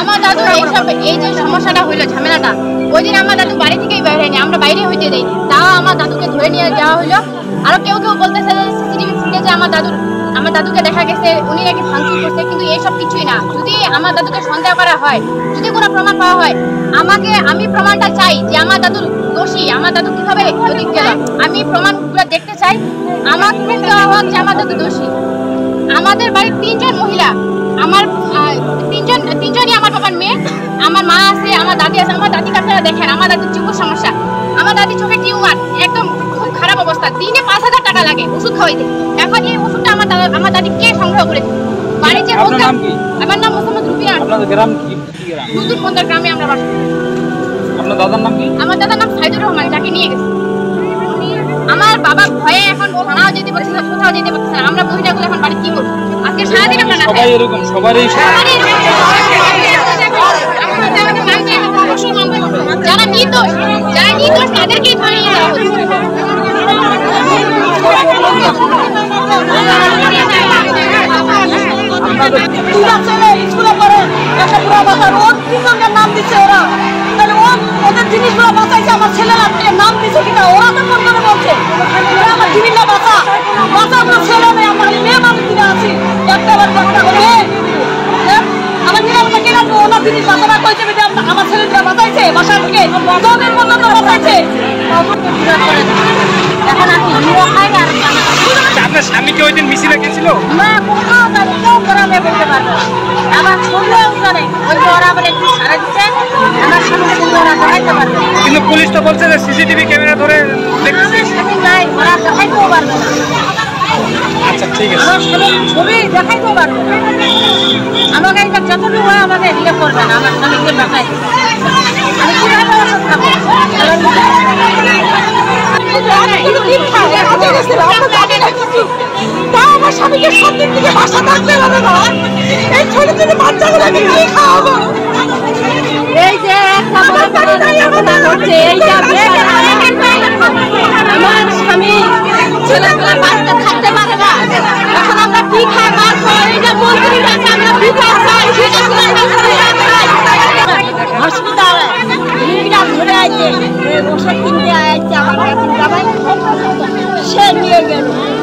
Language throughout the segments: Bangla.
আমার দাদু এইসব, এই যে সমস্যাটা হইল, ঝামেলাটা ওই দিন আমার দাদু বাড়ি থেকেই বের হয়নি, আমরা বাইরে হইতে দেই তাও আমার দাদুকে ধরে নিয়ে যাওয়া হলো আরও কেউ কেউ বলতেছে যে সিসিটিভি ফুটেজে আমার দাদুর, আমার দাদুকে দেখা গেছে, উনি নাকি ভাঙচুর করছে, কিন্তু এইসব কিছুই না। যদি আমার দাদুকে সন্দেহ করা হয়, যদি কোনো প্রমাণ পাওয়া হয়, আমাকে, আমি প্রমাণটা চাই যে আমার দাদুর দোষী, আমার দাদু কীভাবে আমি প্রমাণগুলো দেখতে চাই। আমার দেওয়া হোক যে আমার দাদু দোষী। আমাদের বাড়ির তিনজন মহিলা, আমার তিনজন তিনজনই আমার বাবার মেয়ে। আমার মা আছে আমার দাদি আছে আমার দাদিকে আপনারা দেখেন আমার দাদির সমস্যা। আমার দাদি চোখে টিউমার একদম খুব খারাপ অবস্থা। দিনে পাঁচ হাজার টাকা লাগে ওষুধ খাওয়াইতে। এখন এই ওষুধটা আমার দাদা আমার দাদি কে সংগ্রহ করে বাড়ি যে আপনার নাম কি? আমার নাম মোহাম্মদ রুবিয়া। আপনাদের গ্রাম কি? নতুন বন্দর গ্রামে আমরা বাস আপনার দাদার নাম কি? আমার দাদার নাম সাইদুর রহমান যাকে নিয়ে গেছে। আমার বাবা ভয়ে এখন থানাও যেতে পারছে না কোথাও যেতে পারছে না। আমরা মহিলাগুলো সবাই এরকম সবারই যারা নির্দোষ যারা নির্দোষ তাদেরকে ধরে নিয়ে যাওয়া হচ্ছে। দুটা ছেলে স্কুলে পড়ে একটা বুড়া বাচ্চার ওর তিনজনকে নাম দিচ্ছে ওরা তাহলে ও ওদের জিনিসগুলো বাঁচাইছে আমার ছেলেরা নাম দিচ্ছে কিনা ওরা তো মন করে বলছে আমার জিনিসটা বাঁচা বাঁচা আমার ছেলে নেই আমার মেয়ে মানুষ দিনে আছি আমার ছেলেটা বাঁচাইছে বাসা থেকে এখন আমি হিরো খাই না আপনার স্বামী কি ওই দিন মিছিলে গেছিল পারবে আমার শুনলেও জানে ওই আবার একটু সারা দিচ্ছে আমার ওরা দেখাইতে পারবে। কিন্তু পুলিশ তো বলছে যে সিসিটিভি ক্যামেরা ধরে দেখতেছে আমি যাই ওরা দেখাইতেও পারবে না আচ্ছা ঠিক আছে আমার স্বামীর ছবি দেখাইতেও পারবে আমাকে এটা যতটুকু হয় আমাকে ইয়ে করবে না আমার স্বামীকে দেখাই। আমি কীভাবে ওষুধ খাব আমার স্বামীকে সন্ধ্যের দিকে বাসা থাকতে এই ছোট ছোট বাচ্চাগুলোকে কি খাওয়াবো? এই যে এইটা আমার স্বামী ছেলেগুলো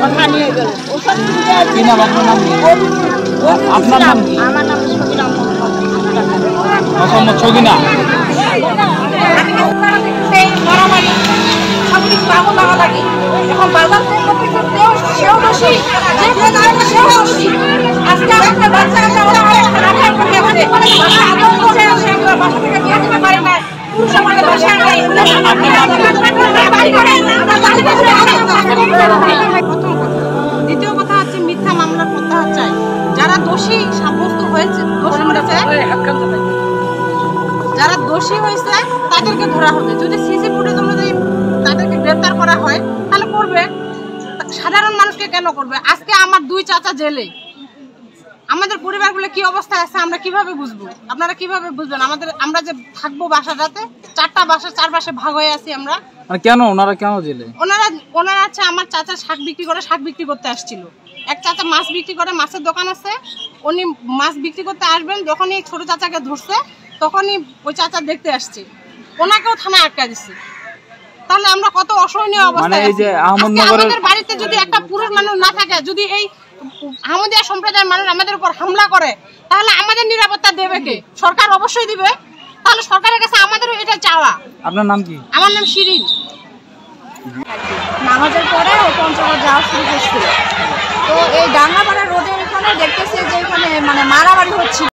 কথা গেল ওষুধ কি নাম আপনার নাম আপনার নাম কি আমার নাম সবিনা মোহাম্মদ লাগে এখন বাজার সেও দোষী যে সেও দোষী আজকে একটা বাচ্চা একটা ওরা বাসা থেকে নিয়ে যেতে পারি না পুরুষ আমাদের বাসায় নেই দোষী সাব্যস্ত হয়েছে দোষী হয়েছে। যারা দোষী হয়েছে তাদেরকে ধরা হবে যদি সিসি ফুটেজ অনুযায়ী তাদেরকে গ্রেপ্তার করা হয় তাহলে করবে। সাধারণ মানুষকে কেন করবে? আজকে আমার দুই চাচা জেলে। আমাদের পরিবারগুলো কি অবস্থায় আছে আমরা কীভাবে বুঝব? আপনারা কীভাবে বুঝবেন? আমাদের আমরা যে থাকব বাসাটাতে চারটা বাসা চার পাশে ভাগ হয়ে আছি আমরা। মানে কেন? ওনারা কেন জেলে? ওনারা ওনারা হচ্ছে আমার চাচা শাক বিক্রি করে শাক বিক্রি করতে আসছিল। এক চাচা মাছ বিক্রি করে মাছের দোকান আছে। উনি মাছ বিক্রি করতে আসবেন যখনই ছোট চাচাকে ধরছে তখনই ওই চাচা দেখতে আসছে। ওনাকেও থানায় আটকা দিচ্ছে তাহলে আমরা কত অসহনীয় অবস্থায় মানে এই যে আছি। আমাদের বাড়িতে যদি একটা পুরুষ মানুষ না থাকে যদি এই আমাদের সম্প্রদায়ের মানুষ আমাদের উপর হামলা করে তাহলে আমাদের নিরাপত্তা দেবে কে? সরকার অবশ্যই দিবে। তাহলে সরকারের কাছে আমাদেরও এটা চাওয়া। আপনার নাম কি? আমার নাম শিরিন। নামাজের পরে ও পঞ্চগড় যাওয়া শুরু করছিল। তো এই ডাঙ্গাপাড়া রোডের এখানে দেখতেছি যে এখানে মানে মারামারি হচ্ছিল।